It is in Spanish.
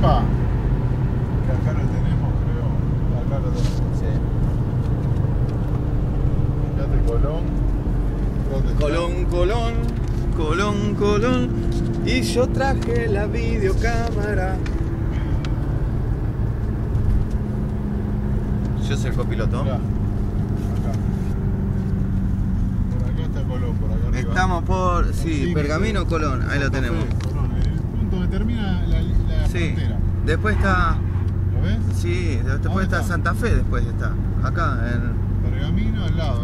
mapa, que acá lo tenemos, creo. Acá lo tenemos. Sí. Fíjate Colón. ¿Dónde está? Colón, Colón, Colón, Colón. Y yo traje la videocámara. Yo soy el copiloto. Mirá, acá. Por acá está Colón, por acá arriba. Estamos por, sí, Sí, Pergamino. Colón, ahí lo tenemos. Colón, el punto donde termina la, la Sí. frontera. Después está, ¿Lo ves? sí, después ¿Dónde está está? Santa Fe, después está, acá en... Pergamino al lado.